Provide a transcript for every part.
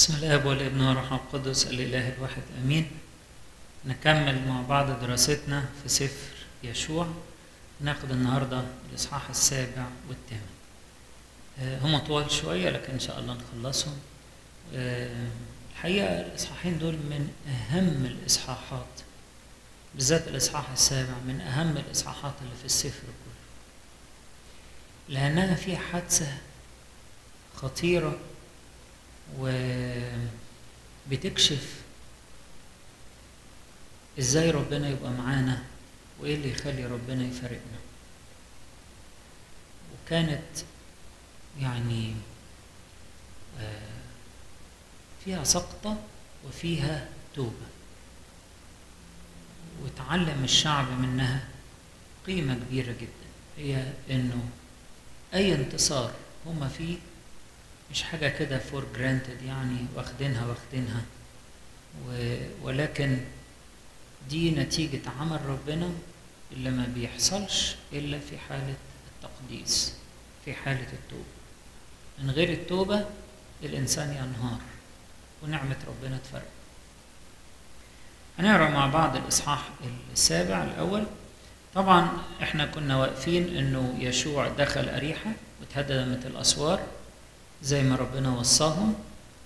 بسم الله والابن والروح القدس الإله الواحد آمين. نكمل مع بعض دراستنا في سفر يشوع. ناخد النهارده الإصحاح السابع والثامن. آه، هم طوال شوية لكن إن شاء الله نخلصهم. آه، الحقيقة الإصحاحين دول من أهم الإصحاحات بالذات الإصحاح السابع من أهم الإصحاحات اللي في السفر كله. لأنها فيها حادثة خطيرة وبتكشف إزاي ربنا يبقى معانا وإيه اللي يخلي ربنا يفارقنا. وكانت يعني آه، فيها سقطة وفيها توبة. وتعلم الشعب منها قيمة كبيرة جدا. هي إنه أي انتصار هم فيه مش حاجة كده for granted يعني واخدينها واخدينها. ولكن دي نتيجة عمل ربنا اللي ما بيحصلش إلا في حالة التقديس في حالة التوبة. من غير التوبة الإنسان ينهار ونعمة ربنا تفرق. هنقرأ مع بعض الإصحاح السابع الأول. طبعا إحنا كنا واقفين إنه يشوع دخل أريحة واتهدمت الأسوار. زي ما ربنا وصاهم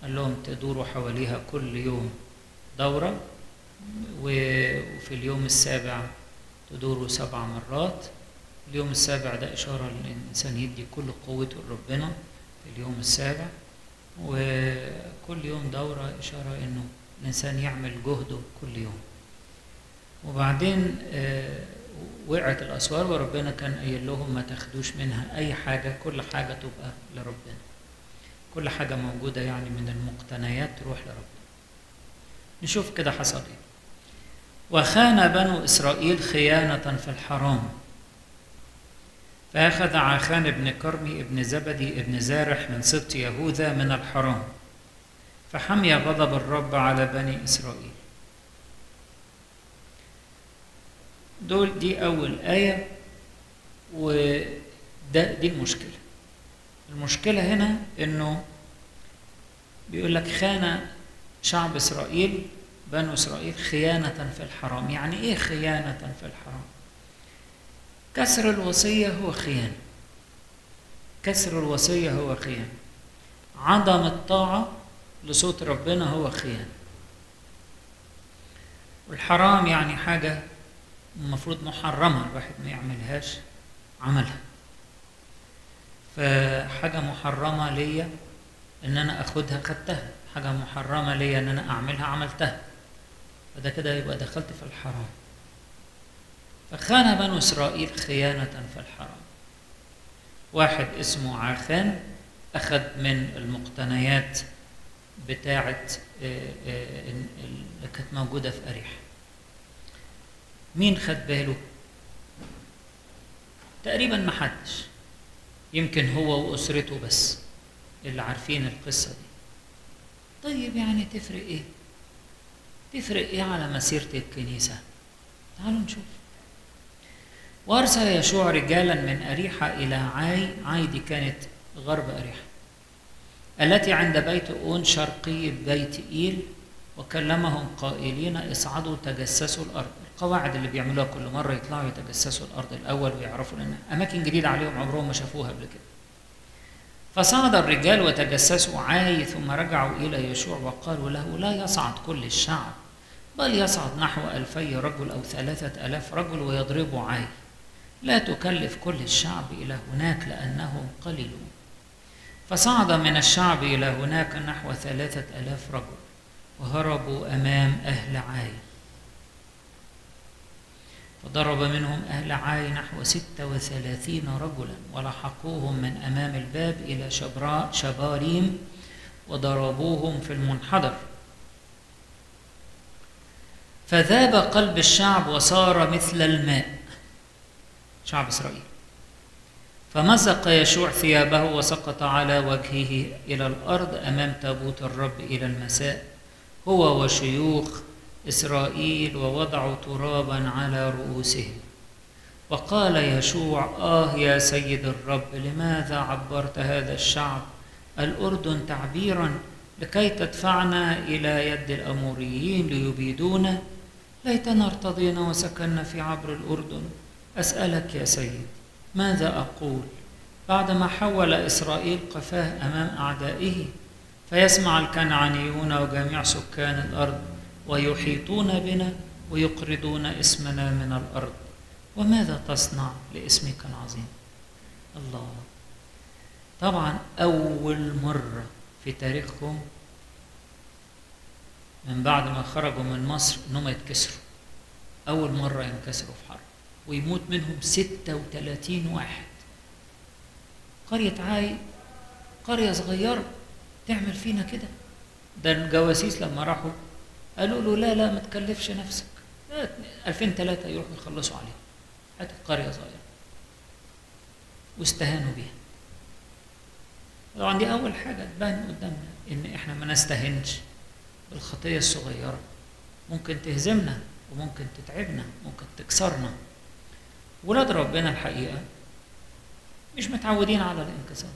قال لهم تدوروا حواليها كل يوم دورة وفي اليوم السابع تدوروا سبع مرات. اليوم السابع ده إشارة للإنسان يدي كل قوته لربنا في اليوم السابع. وكل يوم دورة إشارة إنه الإنسان يعمل جهده كل يوم. وبعدين وقعت الأسوار وربنا كان قايل لهم ما تاخدوش منها أي حاجة كل حاجة تبقى لربنا. كل حاجة موجودة يعني من المقتنيات تروح لربنا نشوف كده حصل إيه. وخان بنو إسرائيل خيانة في الحرام. فأخذ عاخان ابن كرمي ابن زبدي ابن زارح من سبط يهوذا من الحرام. فحمي غضب الرب على بني إسرائيل. دول دي أول آية وده دي المشكلة. المشكلة هنا إنه بيقول لك خان شعب إسرائيل بنو إسرائيل خيانة في الحرام. يعني إيه خيانة في الحرام؟ كسر الوصية هو خيانة كسر الوصية هو خيانة عدم الطاعة لصوت ربنا هو خيانة والحرام يعني حاجة المفروض محرمة الواحد ما يعملهاش عملها. فحاجة محرمة ليا إن أنا أخدها خدتها. حاجة محرمة ليا إن أنا أعملها عملتها. فده كده يبقى دخلت في الحرام. فخان بنو إسرائيل خيانة في الحرام. واحد اسمه عاخان أخذ من المقتنيات بتاعة اللي كانت موجودة في أريح مين خد باله؟ تقريبا ما حدش. يمكن هو وأسرته بس. اللي عارفين القصة دي. طيب يعني تفرق إيه؟ تفرق إيه على مسيرة الكنيسة؟ تعالوا نشوف. وارسل يشوع رجالا من أريحة إلى عاي عاي دي كانت غرب أريحة التي عند بيت أون شرقي بيت إيل وكلمهم قائلين اصعدوا تجسسوا الأرض. القواعد اللي بيعملوها كل مرة يطلعوا يتجسسوا الأرض الأول ويعرفوا لأن أماكن جديدة عليهم عمرهم ما شافوها قبل كده. فصعد الرجال وتجسسوا عاي ثم رجعوا إلى يشوع وقالوا له لا يصعد كل الشعب بل يصعد نحو ألفي رجل أو ثلاثة ألاف رجل ويضربوا عاي. لا تكلف كل الشعب إلى هناك لأنهم قليلون. فصعد من الشعب إلى هناك نحو ثلاثة ألاف رجل وهربوا أمام أهل عاي. فضرب منهم أهل عاي نحو ستة وثلاثين رجلا ولحقوهم من أمام الباب إلى شبراء شباريم وضربوهم في المنحدر. فذاب قلب الشعب وصار مثل الماء. شعب إسرائيل. فمزق يشوع ثيابه وسقط على وجهه إلى الأرض أمام تابوت الرب إلى المساء هو وشيوخ إسرائيل ووضعوا ترابا على رؤوسهم. وقال يشوع آه يا سيد الرب لماذا عبرت هذا الشعب؟ الأردن تعبيرا لكي تدفعنا إلى يد الأموريين ليبيدونا؟ ليتنا ارتضينا وسكننا في عبر الأردن. أسألك يا سيد ماذا أقول؟ بعدما حول إسرائيل قفاه أمام أعدائه فيسمع الكنعانيون وجميع سكان الأرض ويحيطون بنا ويقرضون اسمنا من الأرض. وماذا تصنع لاسمك العظيم؟ الله. طبعا أول مرة في تاريخهم من بعد ما خرجوا من مصر إنهم يتكسروا. أول مرة ينكسروا في حرب. ويموت منهم 36 واحد. قرية عاي قرية صغيرة تعمل فينا كده. ده الجواسيس لما راحوا قالوا له لا لا ما تكلفش نفسك. 2003 يروحوا يخلصوا عليه. حتة قرية صغيرة. واستهانوا بيها. طبعا دي أول حاجة تبان قدامنا إن إحنا ما نستهنش بالخطية الصغيرة. ممكن تهزمنا وممكن تتعبنا ممكن تكسرنا. ولاد ربنا الحقيقة مش متعودين على الانكسار.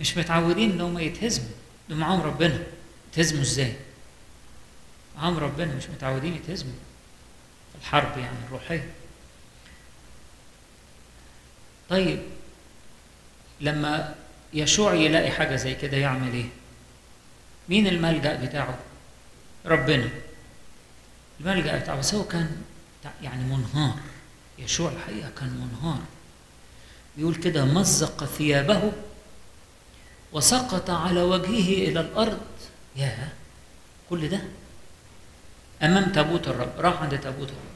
مش متعودين إن هم يتهزموا. دول معاهم ربنا. يتهزموا إزاي؟ معاهم ربنا مش متعودين يتهزموا. الحرب يعني الروحية. طيب لما يشوع يلاقي حاجة زي كده يعمل إيه؟ مين الملجأ بتاعه؟ ربنا. الملجأ بتاعه بس هو كان يعني منهار. يشوع الحقيقة كان منهار. بيقول كده مزق ثيابه وسقط على وجهه إلى الأرض. يا كل ده أمام تابوت الرب راح عند تابوت الرب.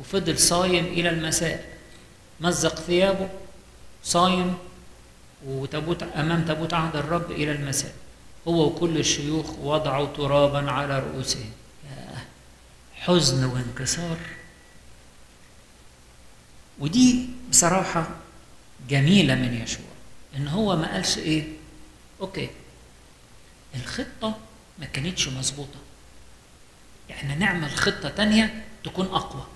وفضل صايم إلى المساء. مزق ثيابه صايم وتابوت أمام تابوت عهد الرب إلى المساء. هو وكل الشيوخ وضعوا ترابا على رؤوسهم. حزن وانكسار. ودي بصراحة جميلة من يشوع إن هو ما قالش إيه؟ أوكي الخطة ما كانتش مظبوطة. إحنا نعمل خطة تانية تكون أقوى.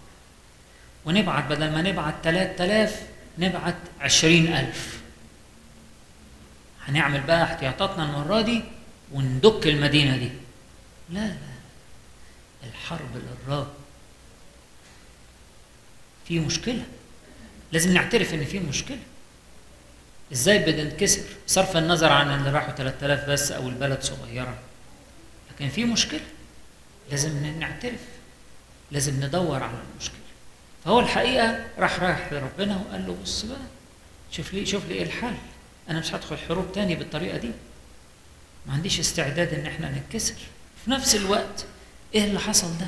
ونبعت بدل ما نبعت 3000 نبعت 20000 هنعمل بقى احتياطاتنا المرة دي وندك المدينة دي. لا لا الحرب للرب في مشكلة. لازم نعترف إن في مشكلة. إزاي بننكسر صرف النظر عن اللي راحوا 3000 بس أو البلد صغيرة. لكن في مشكلة. لازم نعترف لازم ندور على المشكلة. فهو الحقيقة راح رايح لربنا وقال له بص بقى شوف لي شوف لي إيه الحل. أنا مش هدخل حروب تاني بالطريقة دي. ما عنديش استعداد إن إحنا نتكسر. في نفس الوقت إيه اللي حصل ده؟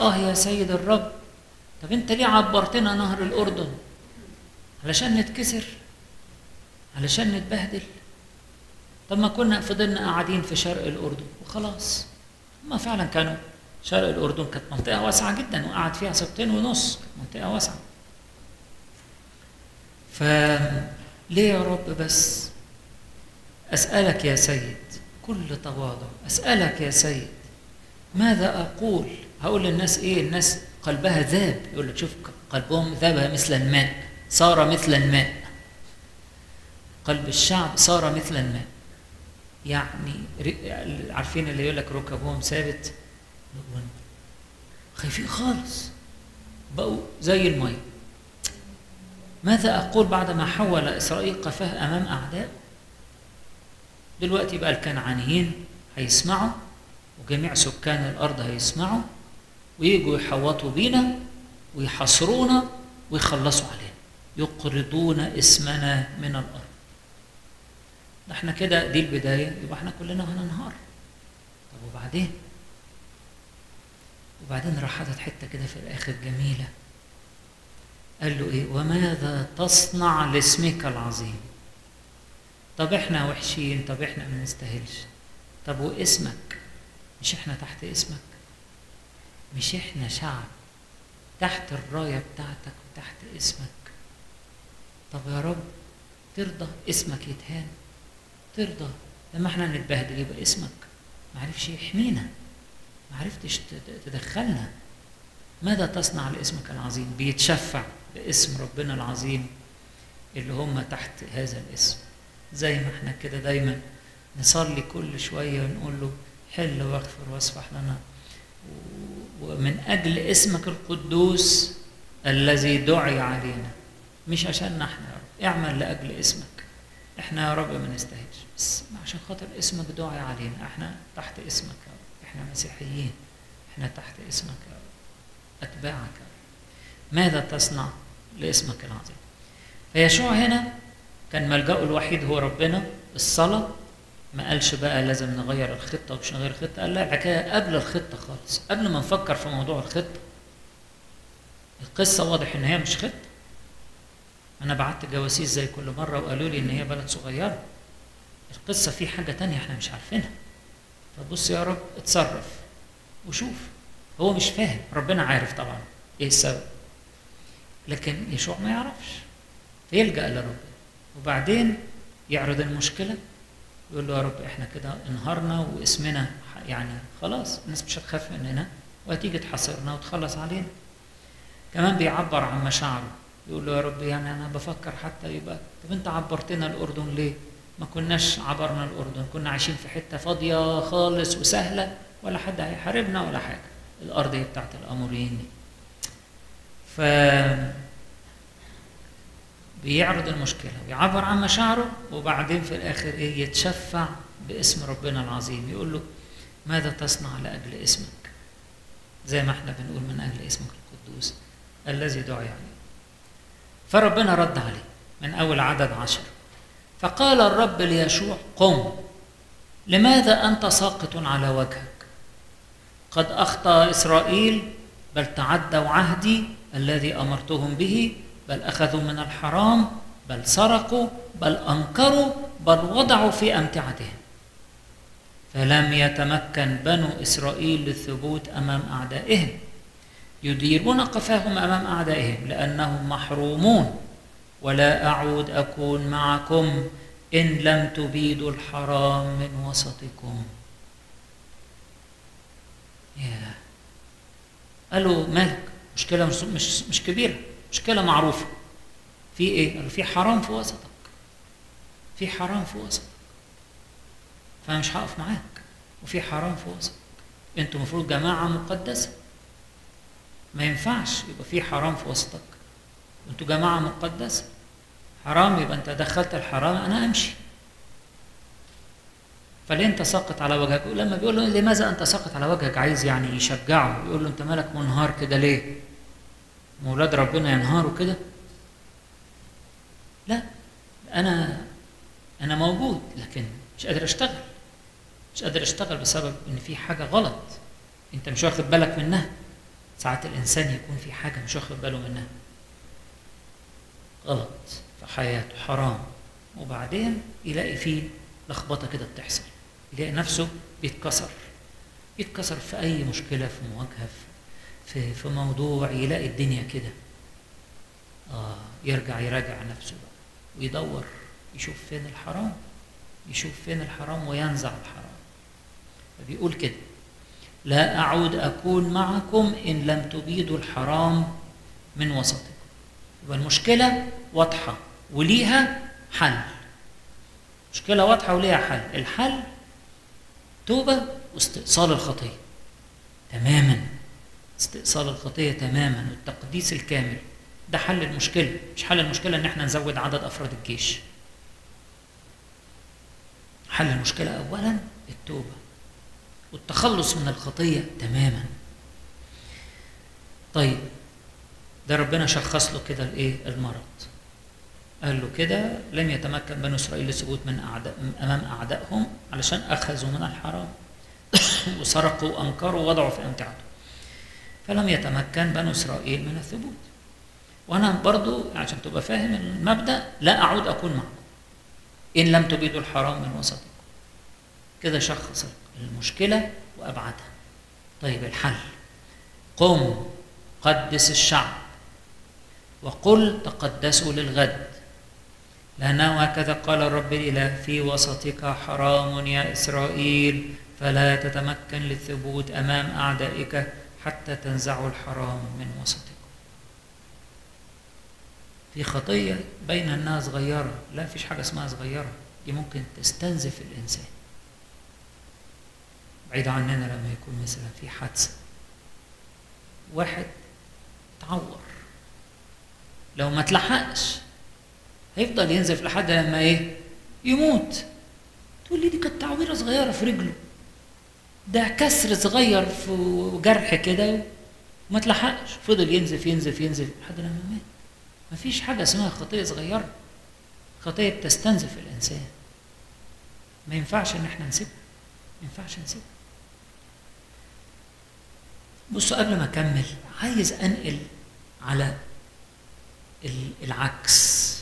آه يا سيد الرب طب أنت ليه عبرتنا نهر الأردن؟ علشان نتكسر علشان نتبهدل. طب ما كنا فضلنا قاعدين في شرق الأردن وخلاص. ما فعلا كانوا. شرق الأردن كانت منطقة واسعة جدا وقعد فيها سبتين ونص منطقة واسعة. ف ليه يا رب بس؟ أسألك يا سيد كل تواضع. أسألك يا سيد ماذا أقول؟ هقول للناس إيه؟ الناس قلبها ذاب. يقول لك شوف قلبهم ذاب مثل الماء صار مثل الماء قلب الشعب صار مثل الماء يعني عارفين اللي يقول لك ركبهم ثابت؟ خايفين خالص. بقوا زي الميه ماذا أقول بعدما حول إسرائيل قفاه أمام أعداء؟ دلوقتي بقى الكنعانيين هيسمعوا وجميع سكان الأرض هيسمعوا ويجوا يحوطوا بينا ويحاصرونا ويخلصوا علينا. يقرضون اسمنا من الأرض. إحنا كده دي البداية يبقى إحنا كلنا هننهار طب وبعدين؟ وبعدين راح حاطط حتة كده في الآخر جميلة. قال له إيه؟ وماذا تصنع لاسمك العظيم؟ طب إحنا وحشين طب إحنا ما نستاهلش. طب واسمك؟ مش إحنا تحت اسمك؟ مش إحنا شعب تحت الراية بتاعتك وتحت اسمك؟ طب يا رب ترضى اسمك يتهان. ترضى لما إحنا نتبهدل يبقى اسمك. معرفش يحمينا. معرفتش تدخلنا. ماذا تصنع لاسمك العظيم؟ بيتشفع باسم ربنا العظيم اللي هم تحت هذا الاسم. زي ما إحنا كده دايما نصلي كل شوية ونقول له حل واغفر واصفح لنا. ومن أجل اسمك القدوس الذي دعي علينا. مش عشان إحنا يا رب اعمل لأجل اسمك. إحنا يا رب ما نستاهلش بس عشان خاطر اسمك دعي علينا. إحنا تحت اسمك يا إحنا مسيحيين. إحنا تحت اسمك يا اتباعك ماذا تصنع لاسمك العظيم؟ فيشوع هنا كان ملجأه الوحيد هو ربنا. الصلاة. ما قالش بقى لازم نغير الخطة ومش نغير الخطة. قال لا الحكاية قبل الخطة خالص. قبل ما نفكر في موضوع الخطة. القصة واضح إن هي مش خطة. أنا بعت جواسيس زي كل مرة وقالوا لي إن هي بلد صغيرة. القصة في حاجة تانية إحنا مش عارفينها. فبص يا رب اتصرف وشوف. هو مش فاهم ربنا عارف طبعا إيه السبب. لكن يشوع ما يعرفش. فيلجأ لربنا وبعدين يعرض المشكلة. يقول له يا رب إحنا كده انهارنا واسمنا يعني خلاص الناس مش هتخاف مننا. وهتيجي تحاصرنا وتخلص علينا. كمان بيعبر عن مشاعره. يقول له يا رب يعني أنا بفكر حتى يبقى طب أنت عبرتنا الأردن ليه؟ ما كناش عبرنا الأردن كنا عايشين في حتة فاضية خالص وسهلة ولا حد هيحاربنا ولا حاجة. الأرض هي بتاعت الأموريين. دي ف بيعرض المشكلة بيعبر عن مشاعره وبعدين في الآخر إيه؟ يتشفع باسم ربنا العظيم. يقول له ماذا تصنع لأجل اسمك؟ زي ما إحنا بنقول من أجل اسمك القدوس الذي دعي عليه فربنا رد عليه من أول عدد عشر. فقال الرب ليشوع قم. لماذا أنت ساقط على وجهك؟ قد أخطأ إسرائيل بل تعدوا عهدي الذي أمرتهم به بل أخذوا من الحرام بل سرقوا بل أنكروا بل وضعوا في أمتعتهم. فلم يتمكن بنو إسرائيل للثبوت أمام أعدائهم. يديرون قفاهم أمام أعدائهم لأنهم محرومون. ولا أعود أكون معكم إن لم تبيدوا الحرام من وسطكم. يا قالوا مالك مشكلة مش مش, مش كبيرة مشكلة معروفة. في إيه؟ قالوا في حرام في وسطك. في حرام في وسطك. فأنا مش هقف معاك. وفي حرام في وسطك. أنتوا المفروض جماعة مقدسة. ما ينفعش يبقى في حرام في وسطك. أنتوا جماعة مقدسة. حرام يبقى انت دخلت الحرام أنا امشي فليه انت ساقط على وجهك؟ لما بيقول له لماذا انت ساقط على وجهك؟ عايز يعني يشجعه. يقول له انت مالك منهار كده ليه؟ مولاد ربنا ينهاروا كده. لا أنا أنا موجود لكن مش قادر اشتغل. مش قادر اشتغل بسبب ان في حاجة غلط. انت مش واخد بالك منها. ساعات الإنسان يكون في حاجة مش واخد باله منها. غلط. في حياته حرام. وبعدين يلاقي فيه لخبطة كده بتحصل. يلاقي نفسه بيتكسر. يتكسر في أي مشكلة في مواجهة في في موضوع يلاقي الدنيا كده. آه يرجع يراجع نفسه بقى. ويدور يشوف فين الحرام. يشوف فين الحرام وينزع الحرام. فبيقول كده. لا أعود أكون معكم إن لم تبيدوا الحرام من وسطكم. يبقى المشكلة واضحة وليها حل. مشكلة واضحة وليها حل. الحل توبة واستئصال الخطية تماما. استئصال الخطية تماما والتقديس الكامل. ده حل المشكلة. مش حل المشكلة إن إحنا نزود عدد أفراد الجيش. حل المشكلة اولا التوبة. والتخلص من الخطية تماما. طيب ده ربنا شخص له كده الايه المرض. قال له كده لم يتمكن بنو إسرائيل للثبوت من اعداء أمام أعدائهم علشان أخذوا من الحرام. وسرقوا وأنكروا ووضعوا في امتعتهم فلم يتمكن بنو إسرائيل من الثبوت. وأنا برضو عشان تبقى فاهم المبدأ لا أعود أكون معكم. إن لم تبيدوا الحرام من وسطكم. كده شخص المشكلة وأبعدها. طيب الحل. قم قدس الشعب وقل تقدسوا للغد. لأنه هكذا قال الرب الإله في وسطك حرام يا إسرائيل فلا تتمكن للثبوت أمام أعدائك حتى تنزعوا الحرام من وسطكم. في خطية بين الناس صغيرة لا فيش حاجة اسمها صغيرة دي ممكن تستنزف الإنسان. بعيد عننا لما يكون مثلا في حادثة. واحد اتعور. لو ما تلحقش هيفضل ينزف لحد لما إيه؟ يموت. تقول لي دي كانت تعويرة صغيرة في رجله. ده كسر صغير في جرح كده وما تلحقش. فضل ينزف ينزف ينزف لحد لما مات. مفيش حاجة اسمها خطية صغيرة. خطية تستنزف الإنسان. ما ينفعش إن إحنا نسيبها. ما ينفعش نسيبها. بصوا قبل ما أكمل عايز أنقل على العكس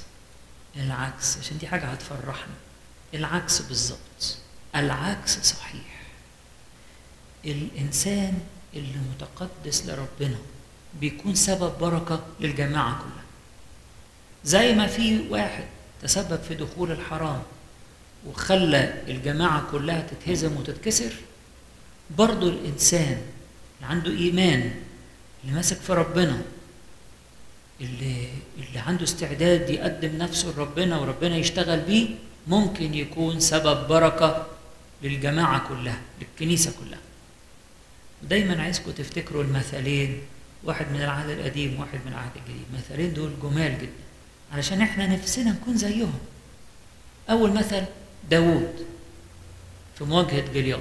العكس عشان دي حاجة هتفرحنا. العكس بالظبط. العكس صحيح. الإنسان اللي متقدس لربنا بيكون سبب بركة للجماعة كلها. زي ما في واحد تسبب في دخول الحرام وخلى الجماعة كلها تتهزم وتتكسر برضه الإنسان اللي عنده إيمان اللي ماسك في ربنا اللي اللي عنده استعداد يقدم نفسه لربنا وربنا يشتغل بيه ممكن يكون سبب بركة للجماعة كلها للكنيسة كلها. دايما عايزكم تفتكروا المثلين واحد من العهد القديم وواحد من العهد الجديد. المثلين دول جمال جدا. علشان إحنا نفسنا نكون زيهم. أول مثل داوود في مواجهة جلياط.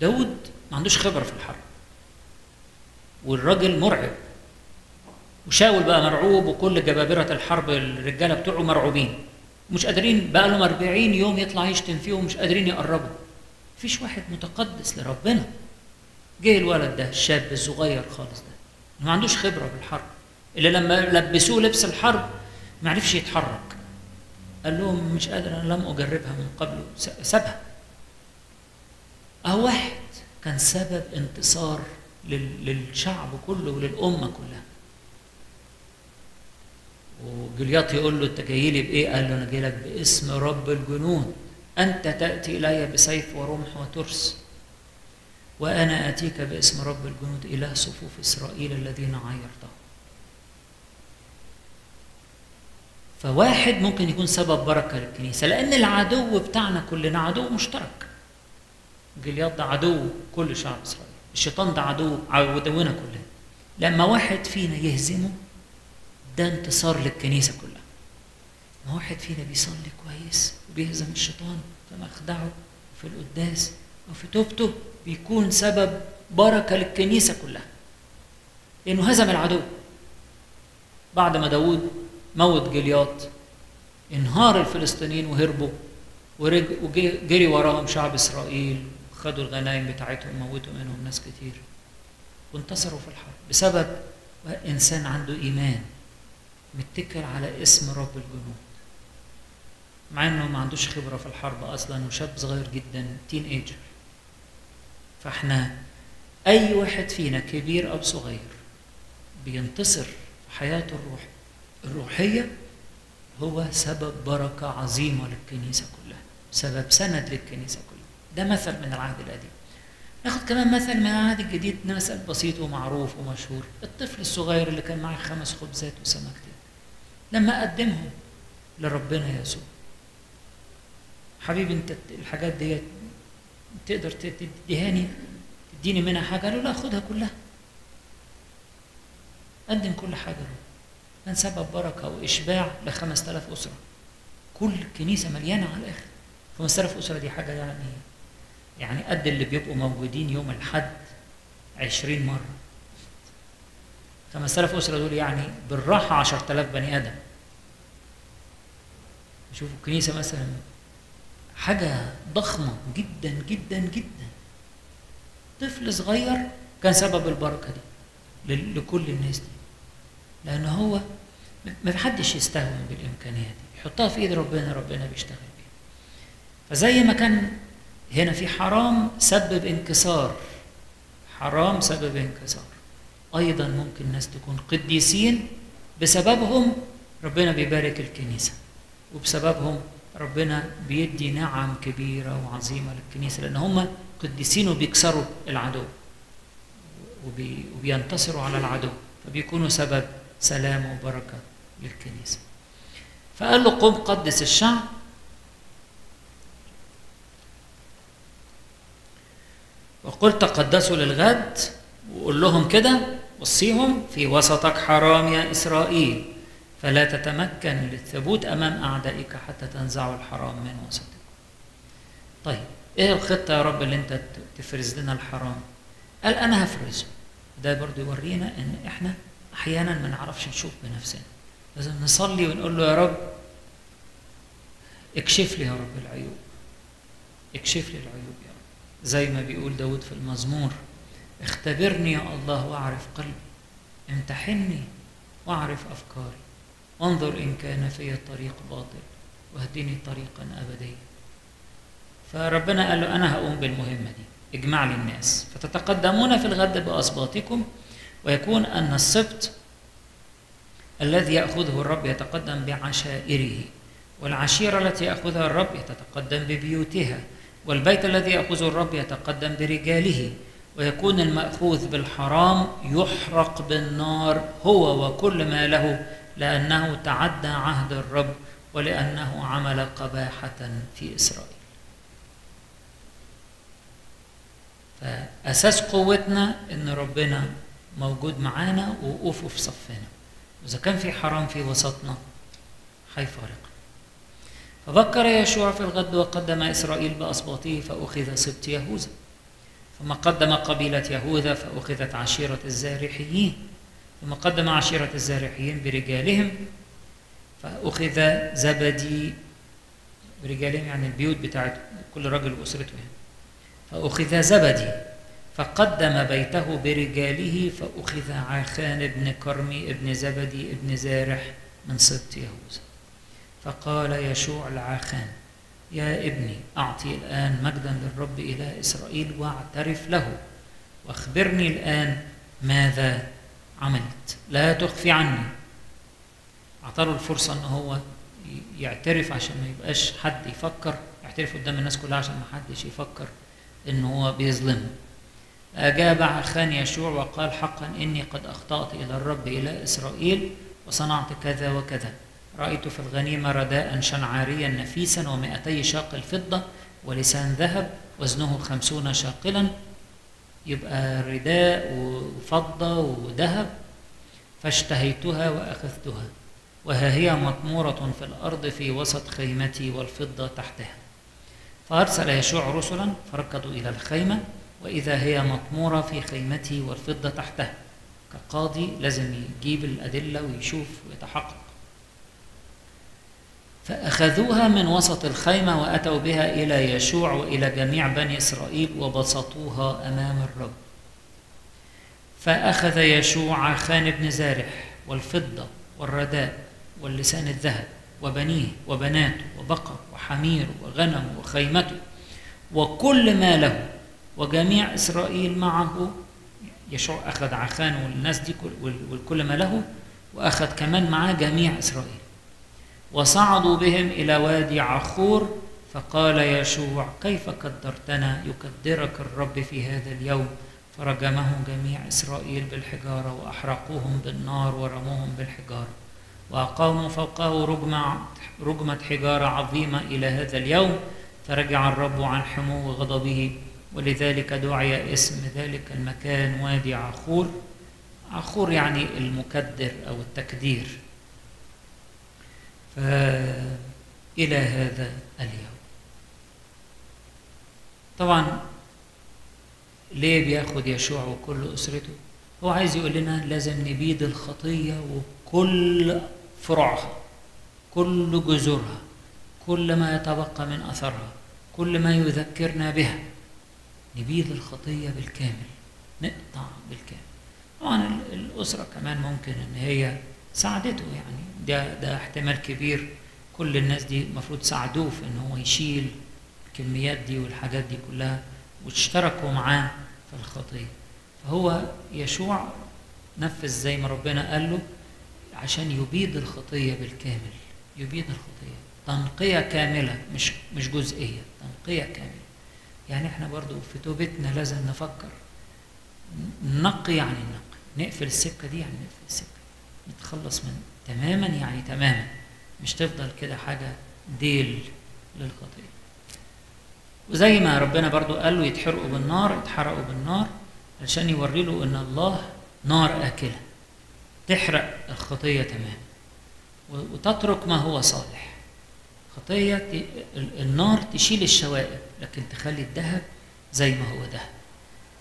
داود ما عندوش خبرة في الحرب. والراجل مرعب. وشاول بقى مرعوب وكل جبابرة الحرب الرجالة بتوعه مرعوبين. مش قادرين بقى لهم 40 يوم يطلع يشتم فيهم مش قادرين يقربوا. مفيش واحد متقدس لربنا. جه الولد ده الشاب الصغير خالص ده. ما عندوش خبرة بالحرب اللي لما لبسوه لبس الحرب ما عرفش يتحرك. قال لهم مش قادر أنا لم أجربها من قبل. سابها. واحد كان سبب انتصار للشعب كله وللأمة كلها. وجلياط يقول له أنت جاي لي بإيه؟ قال له أنا جاي لك باسم رب الجنود. أنت تأتي إلي بسيف ورمح وترس وأنا آتيك باسم رب الجنود اله صفوف إسرائيل الذين عايرتهم. فواحد ممكن يكون سبب بركة للكنيسة لأن العدو بتاعنا كلنا عدو مشترك. جلياط ده عدو كل شعب إسرائيل. الشيطان ده عدو عدونا كلنا لما واحد فينا يهزمه ده انتصار للكنيسة كلها. ما واحد فينا بيصلي كويس وبيهزم الشيطان في مخدعه وفي القداس وفي توبته بيكون سبب بركة للكنيسة كلها. لأنه هزم العدو. بعد ما داود موت جلياط انهار الفلسطينيين وهربوا وجري وراهم شعب إسرائيل. خدوا الغنايم بتاعتهم موتوا منهم ناس كتير. وانتصروا في الحرب بسبب إنسان عنده إيمان متكل على اسم رب الجنود. مع إنه ما عندوش خبرة في الحرب أصلا وشاب صغير جدا تين ايجر فإحنا أي واحد فينا كبير أو صغير بينتصر في حياته الروح الروحية هو سبب بركة عظيمة للكنيسة كلها سبب سند للكنيسة كلها. ده مثل من العهد القديم. ناخد كمان مثل من العهد الجديد مثل بسيط ومعروف ومشهور. الطفل الصغير اللي كان معاه خمس خبزات وسمكتين لما قدمهم لربنا يسوع. حبيبي انت الحاجات ديت تقدر تديهاني تديني منها حاجة؟ قالوا لا خدها كلها. قدم كل حاجة له. كان سبب بركة وإشباع ل 5000 أسرة. كل كنيسة مليانة على الآخر. 5000 أسرة دي حاجة يعني يعني قد اللي بيبقوا موجودين يوم الحد 20 مرة. 5000 أسرة دول يعني بالراحة 10000 بني آدم. شوفوا الكنيسة مثلا حاجة ضخمة جدا جدا جدا. طفل صغير كان سبب البركة دي لكل الناس دي. لأن هو ما حدش يستهون بالامكانيات دي. يحطها في إيد ربنا ربنا بيشتغل بيها. فزي ما كان هنا في حرام سبب انكسار. حرام سبب انكسار. أيضا ممكن ناس تكون قديسين بسببهم ربنا بيبارك الكنيسة وبسببهم ربنا بيدي نعم كبيرة وعظيمة للكنيسة لأن هم قديسين وبيكسروا العدو وبي وبينتصروا على العدو فبيكونوا سبب سلام وبركة للكنيسة. فقال له قم قدس الشعب وقل تقدسوا للغد وقول لهم كده وصيهم في وسطك حرام يا إسرائيل. فلا تتمكن للثبوت أمام أعدائك حتى تنزعوا الحرام من وسطك. طيب إيه الخطة يا رب اللي أنت تفرز لنا الحرام؟ قال أنا هفرزه ده برضو يورينا إن إحنا أحيانا ما نعرفش نشوف بنفسنا. لازم نصلي ونقول له يا رب اكشف لي يا رب العيوب. اكشف لي العيوب. زي ما بيقول داود في المزمور اختبرني يا الله واعرف قلبي امتحني واعرف أفكاري وانظر إن كان في طريق باطل واهدني طريقا ابديا. فربنا قال له أنا هقوم بالمهمة دي اجمع لي الناس. فتتقدمون في الغد باسباطكم ويكون أن السبط الذي يأخذه الرب يتقدم بعشائره والعشيرة التي يأخذها الرب يتقدم ببيوتها. والبيت الذي ياخذه الرب يتقدم برجاله ويكون المأخوذ بالحرام يحرق بالنار هو وكل ما له لأنه تعدى عهد الرب ولأنه عمل قباحة في إسرائيل. فأساس قوتنا إن ربنا موجود معانا ووقوفه في صفنا. وإذا كان في حرام في وسطنا هيفارقنا فبكر يشوع في الغد وقدم إسرائيل بأسباطه فأخذ سبط يهوذا. ثم قدم قبيلة يهوذا فأخذت عشيرة الزارحيين. ثم قدم عشيرة الزارحيين برجالهم فأخذ زبدي. برجالهم يعني البيوت بتاعت كل رجل وأسرته يعني. فأخذ زبدي فقدم بيته برجاله فأخذ عاخان بن كرمي ابن زبدي ابن زارح من سبط يهوذا. فقال يشوع العاخان يا ابني أعطي الآن مجدا للرب إله إسرائيل واعترف له واخبرني الآن ماذا عملت. لا تخفي عني. أعطاله الفرصة أن هو يعترف عشان ما يبقاش حد يفكر يعترف قدام الناس كلها عشان ما حدش يفكر إن هو بيظلمه. أجاب عخان يشوع وقال حقا إني قد أخطأت إلى الرب إلى إسرائيل وصنعت كذا وكذا. رأيت في الغنيمة رداء شنعاريا نفيسا ومائتي شاقل فضة ولسان ذهب وزنه خمسون شاقلا. يبقى رداء وفضة وذهب فاشتهيتها وأخذتها وها هي مطمورة في الأرض في وسط خيمتي والفضة تحتها. فأرسل يشوع رسلا فركضوا إلى الخيمة وإذا هي مطمورة في خيمتي والفضة تحتها. كقاضي لازم يجيب الأدلة ويشوف ويتحقق. فأخذوها من وسط الخيمة وأتوا بها إلى يشوع وإلى جميع بني إسرائيل وبسطوها أمام الرب. فأخذ يشوع خان بن زارح والفضة والرداء واللسان الذهب وبنيه وبناته وبقر وحمير وغنم وخيمته وكل ما له وجميع إسرائيل معه. يشوع أخذ عخان والناس دي والكل ما له وأخذ كمان معاه جميع إسرائيل. وصعدوا بهم إلى وادي عخور فقال يشوع كيف قدرتنا يقدرك الرب في هذا اليوم؟ فرجمهم جميع إسرائيل بالحجارة وأحرقوهم بالنار ورموهم بالحجارة وأقاموا فوقه رجمة, رجمة حجارة عظيمة إلى هذا اليوم فرجع الرب عن حمو غضبه ولذلك دعي اسم ذلك المكان وادي عخور. عخور يعني المكدر أو التكدير فإلى هذا اليوم. طبعا ليه بياخد يشوع وكل أسرته؟ هو عايز يقول لنا لازم نبيد الخطية وكل فروعها كل جذورها كل ما يتبقى من أثرها كل ما يذكرنا بها. نبيد الخطية بالكامل نقطع بالكامل. طبعا الأسرة كمان ممكن إن هي ساعدته يعني. ده ده احتمال كبير. كل الناس دي المفروض ساعدوه في إن هو يشيل الكميات دي والحاجات دي كلها واشتركوا معاه في الخطية. فهو يشوع نفذ زي ما ربنا قال له عشان يبيد الخطية بالكامل. يبيد الخطية. تنقية كاملة مش مش جزئية تنقية كاملة. يعني إحنا برضو في توبتنا لازم نفكر. نقي يعني نقي نقفل السكة دي يعني نقفل السكة. نتخلص من تماما يعني تماما. مش تفضل كده حاجة ديل للخطية وزي ما ربنا برضو قال له يتحرقوا بالنار يتحرقوا بالنار علشان يوري له إن الله نار آكلة. تحرق الخطية تمام وتترك ما هو صالح. خطية النار تشيل الشوائب لكن تخلي الذهب زي ما هو ذهب.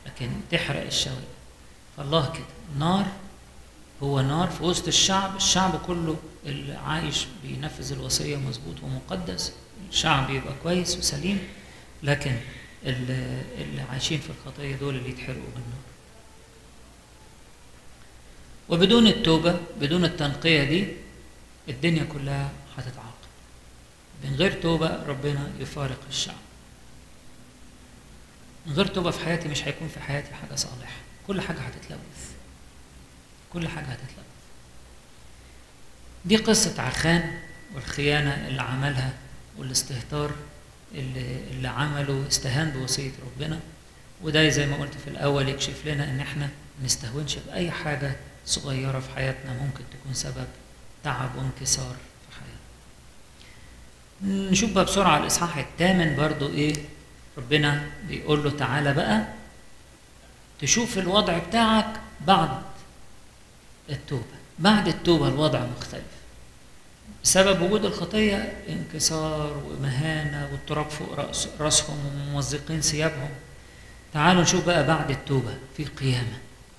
لكن تحرق الشوائب. فالله كده. نار هو نار في وسط الشعب الشعب كله اللي عايش بينفذ الوصية مظبوط ومقدس الشعب يبقى كويس وسليم لكن اللي, عايشين في الخطية دول اللي يتحرقوا بالنار. وبدون التوبة بدون التنقية دي الدنيا كلها هتتعاقب. من غير توبة ربنا يفارق الشعب من غير توبة في حياتي مش هيكون في حياتي حاجة صالحة. كل حاجة هتتلوث. كل حاجة هتتلوث دي قصة عخان والخيانة اللي عملها والاستهتار اللي, اللي عمله استهان بوصية ربنا. وده زي ما قلت في الأول يكشف لنا إن إحنا ما نستهونش بأي حاجة صغيرة في حياتنا ممكن تكون سبب تعب وانكسار في حياتنا. نشوف بقى بسرعة الإصحاح الثامن برضو إيه ربنا بيقول له تعالى بقى تشوف الوضع بتاعك بعد التوبة. بعد التوبة الوضع مختلف. بسبب وجود الخطية انكسار ومهانة والتراب فوق رأس رأسهم وممزقين ثيابهم. تعالوا نشوف بقى بعد التوبة في قيامة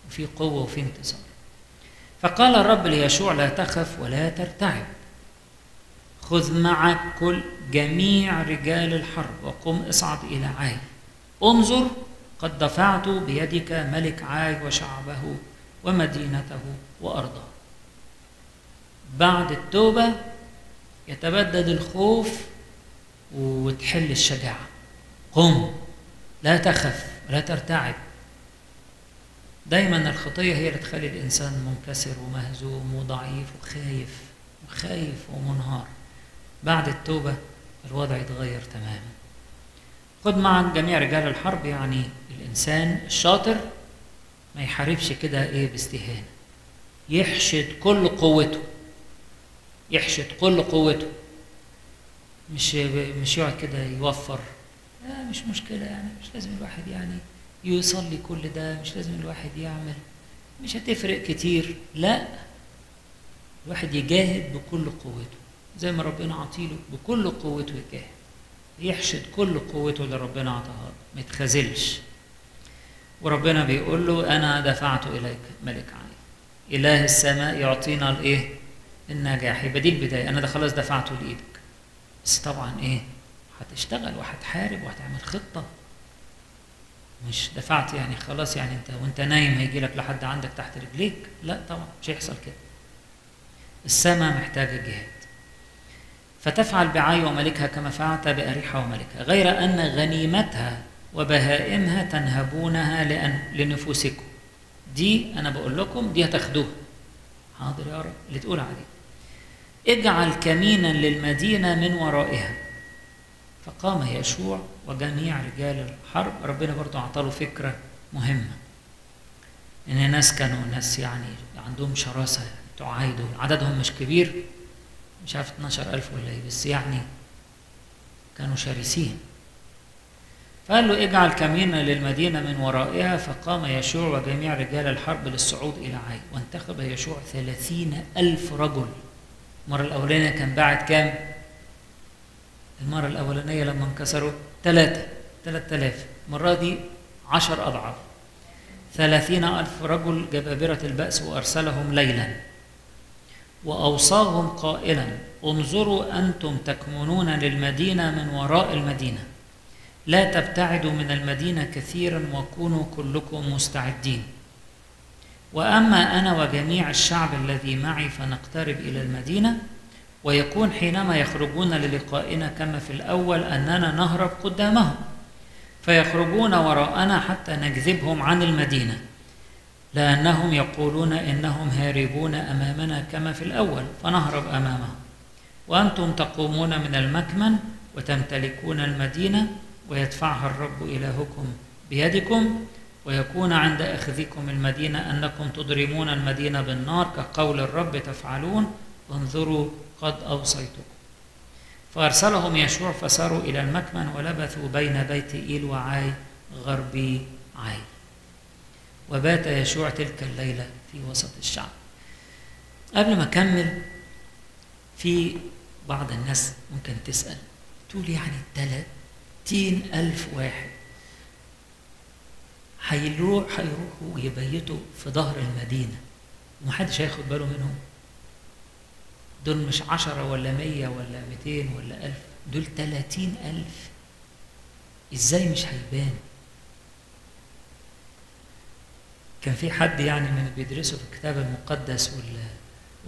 وفي قوة وفي انتصار. فقال الرب ليشوع لا تخف ولا ترتعب. خذ معك كل جميع رجال الحرب وقم اصعد إلى عاي انظر قد دفعت بيدك ملك عاي وشعبه ومدينته وأرضه. بعد التوبة يتبدد الخوف وتحل الشجاعة. قم لا تخف ولا ترتعب. دايما الخطية هي اللي تخلي الإنسان منكسر ومهزوم وضعيف وخايف وخايف ومنهار. بعد التوبة الوضع يتغير تماما. خد معك جميع رجال الحرب يعني الإنسان الشاطر ما يحاربش كده إيه باستهانة يحشد كل قوته. يحشد كل قوته. مش مش يقعد كده يوفر. لا مش مشكلة يعني مش لازم الواحد يعني يصلي كل ده مش لازم الواحد يعمل. مش هتفرق كتير. لا الواحد يجاهد بكل قوته. زي ما ربنا عطيله بكل قوته يجاهد. يحشد كل قوته اللي ربنا عطاها ما يتخاذلش وربنا بيقول له أنا دفعت إليك ملك عالي إله السماء يعطينا الإيه؟ النجاح. يبقى دي البداية. أنا ده خلاص دفعته لإيدك. بس طبعا إيه؟ هتشتغل وهتحارب وهتعمل خطة. مش دفعت يعني خلاص يعني أنت وأنت نايم هيجي لك لحد عندك تحت رجليك. لا طبعا مش هيحصل كده. السماء محتاجة جهاد. فتفعل بعاي وملكها كما فعلت بأريحة وملكها. غير أن غنيمتها وبهائمها تنهبونها لأن لنفوسكم. دي أنا بقول لكم دي هتاخدوها. حاضر يا رب؟ اللي تقول عليه. اجعل كمينا للمدينة من ورائها. فقام يشوع وجميع رجال الحرب. ربنا برضو أعطاله فكرة مهمة. إن الناس كانوا ناس يعني عندهم شراسة تعايدوا. عددهم مش كبير. مش عارف 12000 ولا إيه بس يعني كانوا شرسين. فقال له اجعل كمينة للمدينة من ورائها فقام يشوع وجميع رجال الحرب للصعود إلى عاي وانتخب يشوع ثلاثين ألف رجل. المرة الأولانية كان بعد كام؟ المرة الأولانية لما انكسروا ثلاثة ثلاثة آلاف. المرة دي عشر أضعاف. ثلاثين ألف رجل جبابرة البأس وأرسلهم ليلاً. وأوصاهم قائلا انظروا أنتم تكمنون للمدينة من وراء المدينة. لا تبتعدوا من المدينة كثيرا وكونوا كلكم مستعدين. وأما أنا وجميع الشعب الذي معي فنقترب إلى المدينة ويكون حينما يخرجون للقائنا كما في الأول أننا نهرب قدامهم فيخرجون وراءنا حتى نجذبهم عن المدينة لأنهم يقولون إنهم هاربون أمامنا كما في الأول فنهرب أمامهم. وأنتم تقومون من المكمن وتمتلكون المدينة ويدفعها الرب إلهكم بيدكم ويكون عند أخذكم المدينة أنكم تضرمون المدينة بالنار كقول الرب تفعلون انظروا قد أوصيتكم. فأرسلهم يشوع فساروا إلى المكمن ولبثوا بين بيت إيل وعاي غربي عاي. وبات يشوع تلك الليلة في وسط الشعب. قبل ما أكمل في بعض الناس ممكن تسأل تقول يعني تلاتين ألف واحد. هيروح هيروحوا يبيتوا في ظهر المدينة. ومحدش هياخد باله منهم. دول مش عشرة ولا مية ولا ميتين ولا ألف. دول تلاتين ألف. إزاي مش هيبان؟ كان في حد يعني من بيدرسوا في الكتاب المقدس وال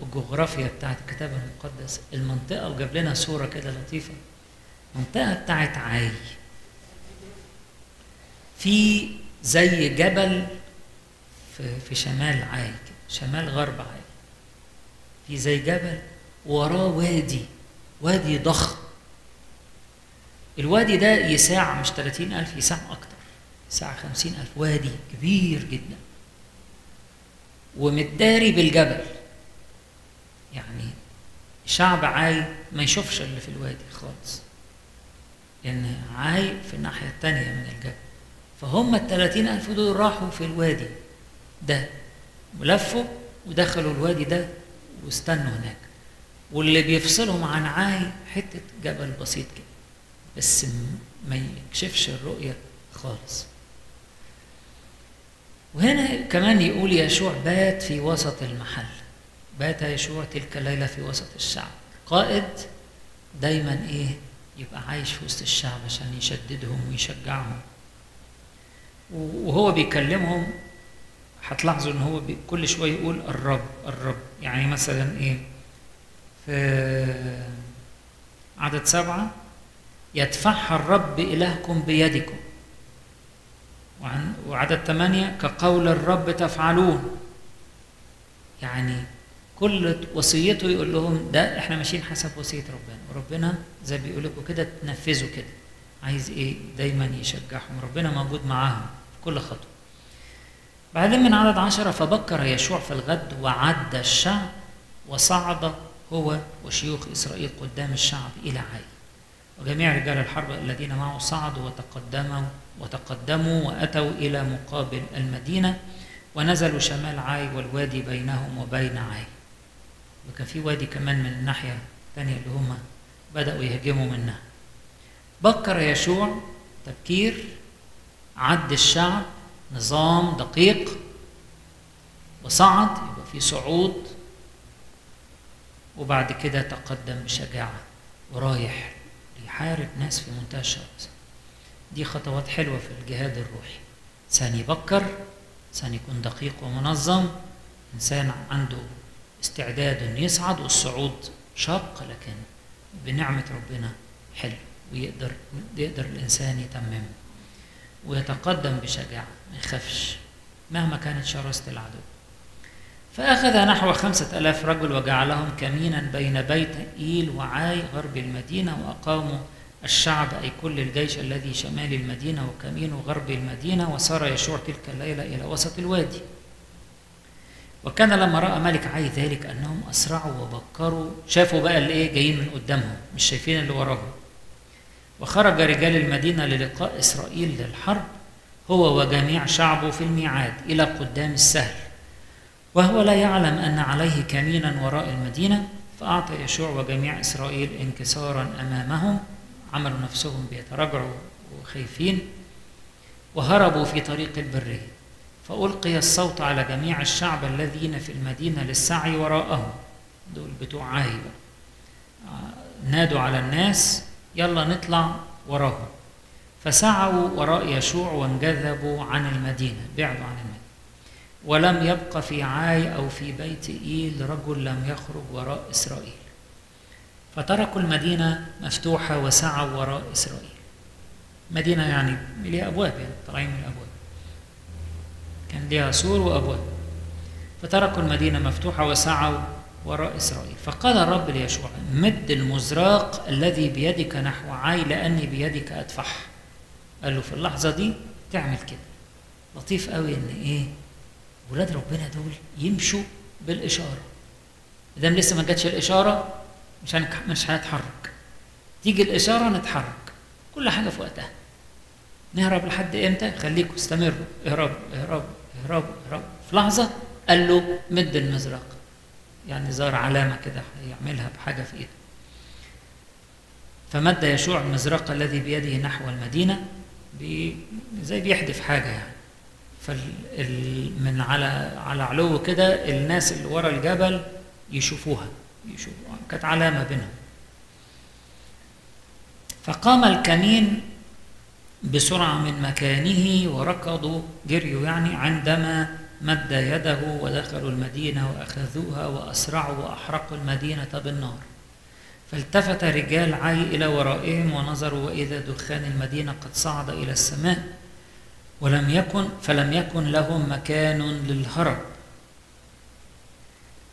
والجغرافيا بتاعت الكتاب المقدس المنطقة وجاب لنا صورة كده لطيفة. المنطقة بتاعت عاي. في زي جبل في, في شمال عاي شمال غرب عاي. في زي جبل وراه وادي وادي ضخم. الوادي ده يساع مش 30 ألف يساع أكتر يساع 50 ألف. وادي كبير جدا. ومتداري بالجبل. يعني شعب عاي ما يشوفش اللي في الوادي خالص. لأن عاي في الناحية التانية من الجبل. فهم الثلاثين ألف دول راحوا في الوادي ده ولفوا ودخلوا الوادي ده واستنوا هناك. واللي بيفصلهم عن عاي حتة جبل بسيط كده بس ما يكشفش الرؤية خالص. وهنا كمان يقول يشوع بات في وسط المحل بات يشوع تلك الليلة في وسط الشعب. قائد دايما إيه؟ يبقى عايش في وسط الشعب عشان يشددهم ويشجعهم. وهو بيكلمهم هتلاحظوا إن هو كل شوية يقول الرب الرب. يعني مثلا إيه؟ في عدد سبعة يدفعها الرب إلهكم بيدكم. وعدد ثمانية كقول الرب تفعلون. يعني كل وصيته يقول لهم ده إحنا ماشيين حسب وصية ربنا. وربنا زي بيقول لكم كده تنفذوا كده. عايز إيه؟ دايما يشجعهم. ربنا موجود معاهم في كل خطوة. بعدين من عدد عشرة فبكر يشوع في الغد وعد الشعب وصعد هو وشيوخ إسرائيل قدام الشعب إلى عاي وجميع رجال الحرب الذين معه صعدوا وتقدموا وتقدموا وأتوا إلى مقابل المدينة ونزلوا شمال عاي والوادي بينهم وبين عاي. وكان في وادي كمان من الناحية الثانية اللي هم بدأوا يهجموا منها. بكر يشوع تبكير عد الشعب نظام دقيق وصعد يبقى في صعود وبعد كده تقدم بشجاعة ورايح يحارب ناس في منتهى الشراسة دي خطوات حلوة في الجهاد الروحي. إنسان يبكر إنسان يكون دقيق ومنظم إنسان عنده استعداد إنه يصعد والصعود شاق لكن بنعمة ربنا حلو ويقدر يقدر الإنسان يتممه ويتقدم بشجاعة ما يخافش مهما كانت شراسة العدو. فأخذ نحو خمسة ألاف رجل وجعلهم كمينا بين بيت إيل وعاي غرب المدينة وأقاموا الشعب أي كل الجيش الذي شمال المدينة وكمين غرب المدينة وسار يشوع تلك الليلة إلى وسط الوادي. وكان لما رأى ملك عاي ذلك أنهم أسرعوا وبكروا شافوا بقى اللي إيه جايين من قدامهم مش شايفين اللي وراهم. وخرج رجال المدينة للقاء إسرائيل للحرب هو وجميع شعبه في الميعاد إلى قدام السهل. وهو لا يعلم أن عليه كمينا وراء المدينة فأعطى يشوع وجميع إسرائيل انكسارا أمامهم عملوا نفسهم بيتراجعوا وخايفين وهربوا في طريق البرية. فألقي الصوت على جميع الشعب الذين في المدينة للسعي وراءهم. دول بتوع عاي نادوا على الناس يلا نطلع وراهم. فسعوا وراء يشوع وانجذبوا عن المدينة بعدوا عن المدينة. ولم يبق في عاي أو في بيت إيل رجل لم يخرج وراء إسرائيل. فتركوا المدينة مفتوحة وسعوا وراء إسرائيل. مدينة يعني ليها أبواب يعني طالعين من الأبواب. كان ليها سور وأبواب. فتركوا المدينة مفتوحة وسعوا وراء إسرائيل. فقال الرب ليشوع مد المزراق الذي بيدك نحو عاي لأني بيدك أدفح. قال له في اللحظة دي تعمل كده. لطيف قوي إن إيه ولاد ربنا دول يمشوا بالإشارة. إذا لسه ما جاتش الإشارة مش مش هنتحرك. تيجي الإشارة نتحرك. كل حاجة في وقتها. نهرب لحد إمتى؟ خليكم استمروا. اهربوا اهربوا اهربوا اهربوا في لحظة قال له مد المزرعة يعني ظهر علامة كده هيعملها بحاجة في إيده. فمد يشوع المزرقة الذي بيده نحو المدينة بي زي بيحدف حاجة يعني. فال من على على علو كده الناس اللي ورا الجبل يشوفوها. يشوفوها. كانت علامة بينهم. فقام الكمين بسرعة من مكانه وركضوا جريوا يعني عندما مد يده ودخلوا المدينة وأخذوها وأسرعوا وأحرقوا المدينة بالنار. فالتفت رجال عاي إلى ورائهم ونظروا وإذا دخان المدينة قد صعد إلى السماء ولم يكن فلم يكن لهم مكان للهرب.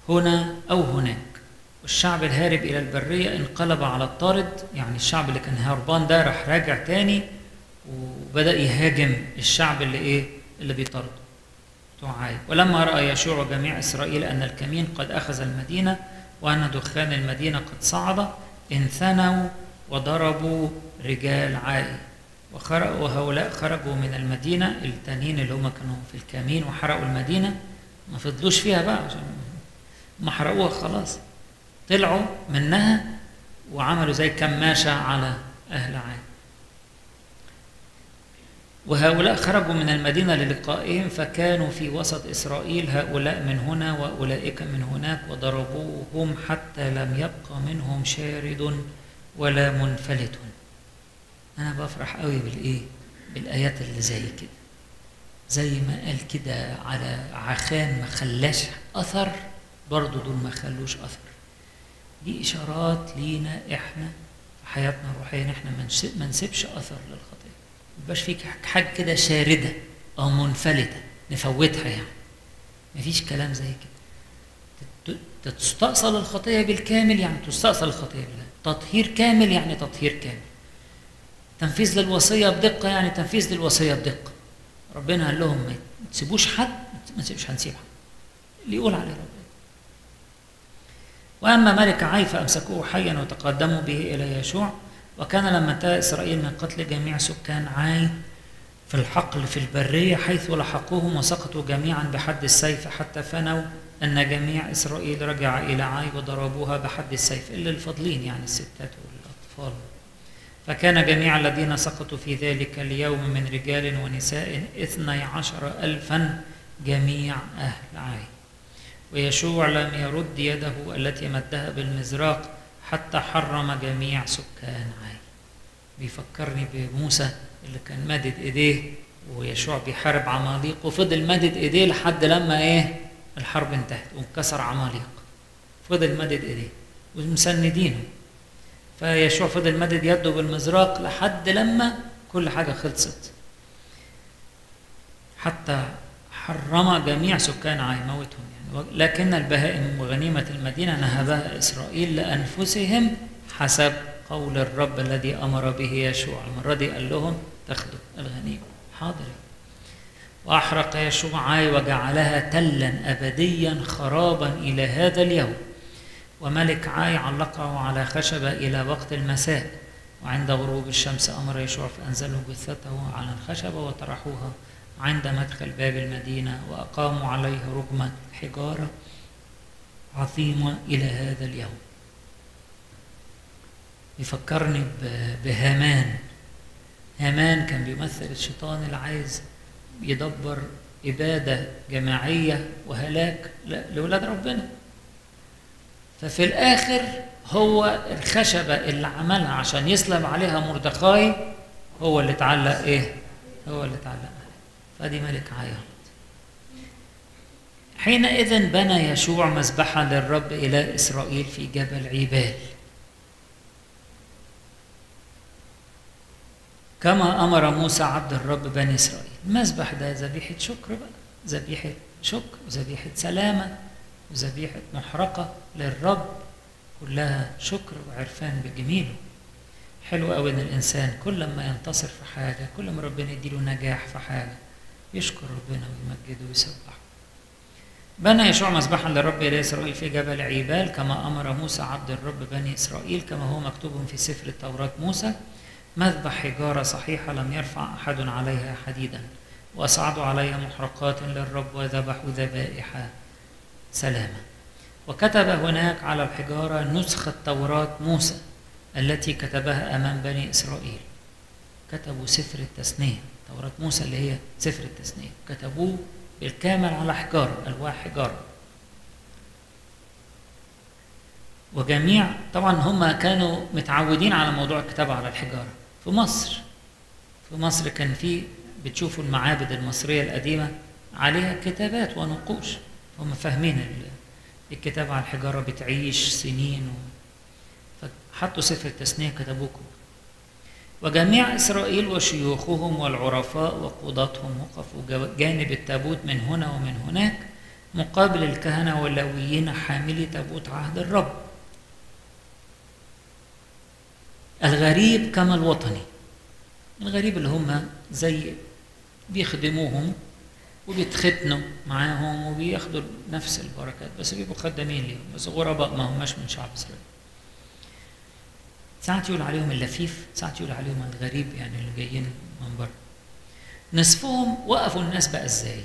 هنا أو هناك. والشعب الهارب إلى البرية انقلب على الطارد يعني الشعب اللي كان هربان ده راح راجع تاني وبدأ يهاجم الشعب اللي إيه؟ اللي بيطارده. بتوع عاي ولما رأى يشوع جميع إسرائيل أن الكمين قد أخذ المدينة وأن دخان المدينة قد صعد انثنوا وضربوا رجال عاي وهؤلاء خرجوا من المدينة التانيين اللي هم كانوا في الكمين وحرقوا المدينة. ما فضلوش فيها بقى عشان ما حرقوها خلاص. طلعوا منها وعملوا زي كماشة على أهل عاد وهؤلاء خرجوا من المدينة للقائهم فكانوا في وسط إسرائيل. هؤلاء من هنا وأولئك من هناك وضربوهم حتى لم يبق منهم شارد ولا منفلت. أنا بفرح قوي بالإيه؟ بالآيات اللي زي كده. زي ما قال كده على عخان ما خلاش أثر برضه دول ما خلوش أثر. دي إشارات لينا إحنا في حياتنا الروحية إن إحنا ما نسيبش أثر للخطية ما يبقاش فيك حاجة كده شاردة أو منفلتة نفوتها يعني. مفيش كلام زي كده. تستأصل الخطية بالكامل يعني تستأصل الخطية بالله تطهير كامل يعني تطهير كامل. تنفيذ للوصية بدقة يعني تنفيذ للوصية بدقة. ربنا قال لهم ما تسيبوش حد ما تسيبوش هنسيب حد. اللي يقول عليه ربنا. وأما ملك عاي فأمسكوه حيا وتقدموا به إلى يشوع وكان لما انتهى إسرائيل من قتل جميع سكان عاي في الحقل في البرية حيث لحقوهم وسقطوا جميعا بحد السيف حتى فنوا أن جميع إسرائيل رجع إلى عاي وضربوها بحد السيف إلا الفاضلين يعني الستات والأطفال. فكان جميع الذين سقطوا في ذلك اليوم من رجال ونساء اثني عشر ألفا جميع أهل عاي. ويشوع لم يرد يده التي مدها بالمزراق حتى حرم جميع سكان عاي بيفكرني بموسى اللي كان مادد إيديه ويشوع بيحارب عماليق وفضل مادد إيديه لحد لما إيه؟ الحرب انتهت وانكسر عماليق. فضل مادد إيديه ومسندينه فيشوع فضل مدد يده بالمزراق لحد لما كل حاجة خلصت. حتى حرم جميع سكان عاي موتهم. لكن البهائم وغنيمة المدينة نهبها إسرائيل لأنفسهم حسب قول الرب الذي أمر به يشوع. المرة دي قال لهم تاخدوا الغنيمة. حاضر. وأحرق يشوع عاي وجعلها تلا أبديا خرابا إلى هذا اليوم. وملك عاي علقه على خشبة إلى وقت المساء. وعند غروب الشمس أمر يشوع فأنزلوا جثته على الخشبة وطرحوها عند مدخل باب المدينة وأقاموا عليه رجمة حجارة عظيمة إلى هذا اليوم. يفكرني بهامان. هامان كان بيمثل الشيطان اللي عايز يدبر إبادة جماعية وهلاك لأولاد ربنا. ففي الآخر هو الخشبة اللي عملها عشان يسلم عليها مردخاي هو اللي اتعلق إيه؟ هو اللي اتعلق. فدي ملك عياط حينئذ بنى يشوع مذبحة للرب إلى إسرائيل في جبل عيبال. كما أمر موسى عبد الرب بني إسرائيل. المذبح ده ذبيحة شكر بقى. ذبيحة شكر وذبيحة سلامة وذبيحة محرقة للرب. كلها شكر وعرفان بجميله. حلو قوي إن الإنسان كل ما ينتصر في حاجة كل ما ربنا يديله نجاح في حاجة يشكر ربنا ويمجده ويسبحه. بنى يشوع مذبحا للرب إلى إسرائيل في جبل عيبال كما أمر موسى عبد الرب بني إسرائيل كما هو مكتوب في سفر التوراة موسى مذبح حجارة صحيحة لم يرفع أحد عليها حديدا وأصعدوا عليها محرقات للرب وذبحوا ذبائح سلامة وكتب هناك على الحجارة نسخة توراة موسى التي كتبها أمام بني إسرائيل. كتبوا سفر التثنية. توراة موسى اللي هي سفر التثنية. كتبوه بالكامل على حجارة ألواح حجارة. وجميع طبعا هم كانوا متعودين على موضوع الكتابة على الحجارة. في مصر في مصر كان في بتشوفوا المعابد المصرية القديمة عليها كتابات ونقوش. هم فاهمين الكتابة على الحجارة بتعيش سنين و... فحطوا سفر التثنية كتبوه وجميع إسرائيل وشيوخهم والعرفاء وقضاتهم وقفوا جانب التابوت من هنا ومن هناك مقابل الكهنة واللويين حاملي تابوت عهد الرب. الغريب كما الوطني. الغريب اللي هم زي بيخدموهم وبيتختنوا معاهم وبياخدوا نفس البركات بس بيبقوا خدامين ليهم بس غرباء ما هماش من شعب إسرائيل. ساعات يقول عليهم اللفيف ساعات يقول عليهم الغريب يعني اللي جايين من بره نصفهم وقفوا الناس بقى إزاي؟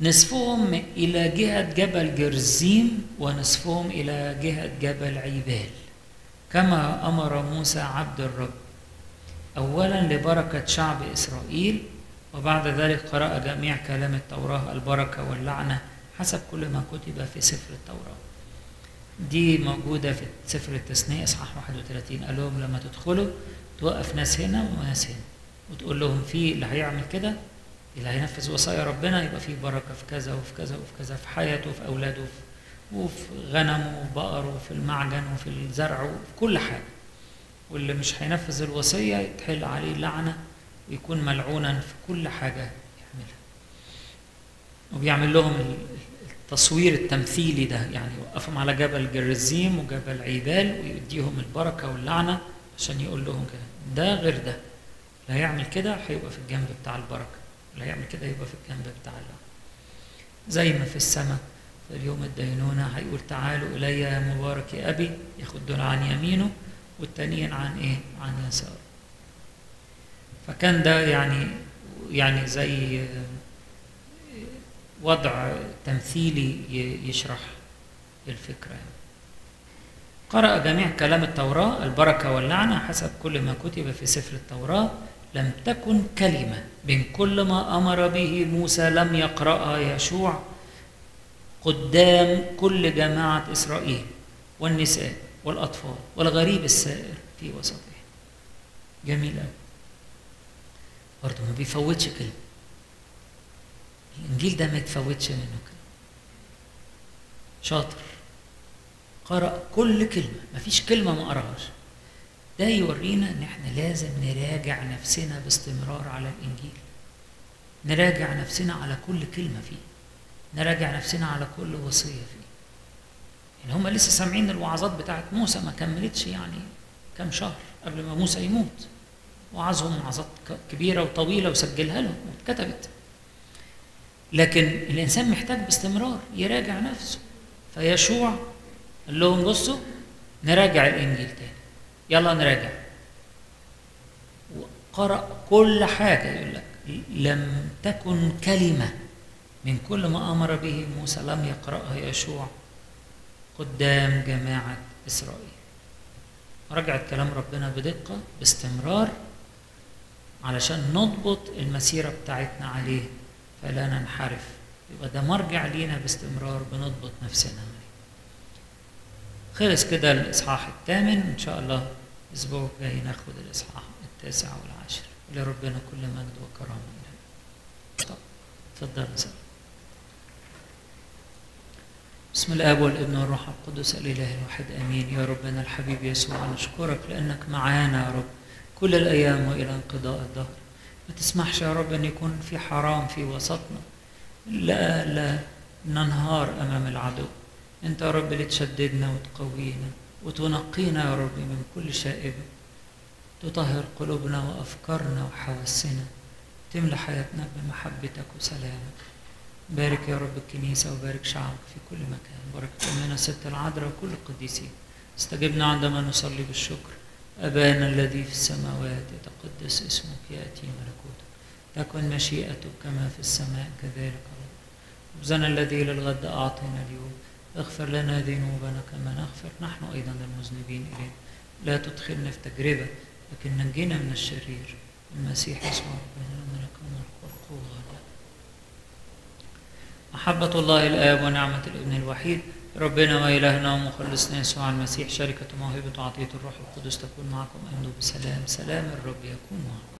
نصفهم إلى جهة جبل جرزيم ونصفهم إلى جهة جبل عيبال. كما أمر موسى عبد الرب. اولا لبركة شعب إسرائيل وبعد ذلك قرأ جميع كلام التوراة البركة واللعنة حسب كل ما كتب في سفر التوراة. دي موجودة في سفر التثنية إصحاح 31 قال لهم لما تدخلوا توقف ناس هنا وناس هنا. وتقول لهم في اللي هيعمل كده اللي هينفذ وصايا ربنا يبقى في بركة في كذا وفي كذا وفي كذا في حياته وفي أولاده وفي, غنمه وفي بقره وفي المعجن وفي الزرع وفي كل حاجة. واللي مش هينفذ الوصية يتحل عليه لعنة ويكون ملعونا في كل حاجة يعملها. وبيعمل لهم التصوير التمثيلي ده يعني يوقفهم على جبل جرزيم وجبل عيبال ويديهم البركة واللعنة عشان يقول لهم كده. ده غير ده. اللي هيعمل كده هيبقى في الجنب بتاع البركة. اللي هيعمل كده يبقى في الجنب بتاع اللعنة زي ما في السماء. في اليوم الدينونة هيقول تعالوا إلي يا مبارك يا أبي ياخد دول عن يمينه والتانيين عن إيه؟ عن يساره. فكان ده يعني يعني زي وضع تمثيلي يشرح الفكرة. قرأ جميع كلام التوراة البركة واللعنة حسب كل ما كتب في سفر التوراة. لم تكن كلمة من كل ما أمر به موسى لم يقرأها يشوع. قدام كل جماعة إسرائيل والنساء والأطفال والغريب السائر في وسطهم جميل أوي. برضه ما بيفوتش كلمة. الإنجيل ده ما يتفوتش منه. كلمة شاطر. قرأ كل كلمة ما فيش كلمة ما قرأهاش. ده يورينا إن إحنا لازم نراجع نفسنا باستمرار على الإنجيل. نراجع نفسنا على كل كلمة فيه. نراجع نفسنا على كل وصية فيه. يعني هم لسه سامعين الوعظات بتاعت موسى ما كملتش يعني كم شهر قبل ما موسى يموت. وعظهم وعظات كبيرة وطويلة وسجلها لهم واتكتبت. لكن الإنسان محتاج باستمرار يراجع نفسه. فيشوع قال لهم بصوا نراجع الإنجيل تاني. يلا نراجع. وقرأ كل حاجة يقول لك لم تكن كلمة من كل ما أمر به موسى لم يقرأها يشوع قدام جماعة إسرائيل. رجعت كلام ربنا بدقة باستمرار علشان نضبط المسيرة بتاعتنا عليه. فلا ننحرف. يبقى ده مرجع لينا باستمرار بنضبط نفسنا. خلص كده الإصحاح الثامن. إن شاء الله الأسبوع الجاي ناخد الإصحاح التاسع والعاشر. لربنا كل مجد وكرامة. طب اتفضل نسأل بسم الآب والابن والروح القدس الإله الواحد آمين. يا ربنا الحبيب يسوع نشكرك لأنك معانا يا رب. كل الأيام وإلى انقضاء الدهر. ما تسمحش يا رب إن يكون في حرام في وسطنا. لا لا ننهار أمام العدو. أنت يا رب اللي تشددنا وتقوينا وتنقينا يا رب من كل شائبة. تطهر قلوبنا وأفكارنا وحواسنا. تملى حياتنا بمحبتك وسلامك. بارك يا رب الكنيسة وبارك شعبك في كل مكان. بارك أمنا ست العذراء وكل القديسين. استجبنا عندما نصلي بالشكر. أبانا الذي في السماوات يتقدس اسمك يأتي ملكوتك. تكن مشيئتك كما في السماء كذلك الأرض. خبزنا الذي للغد أعطنا اليوم. اغفر لنا ذنوبنا كما نغفر. نحن أيضا المذنبين إليك. لا تدخلنا في تجربة لكن نجينا من الشرير. المسيح يسوع ربنا الملك والملك والقوة محبة الله الآب ونعمة الابن الوحيد. ربنا وإلهنا ومخلصنا يسوع المسيح شركة موهبة وعطية الروح القدس تكون معكم أمنوا بسلام. سلام الرب يكون معكم.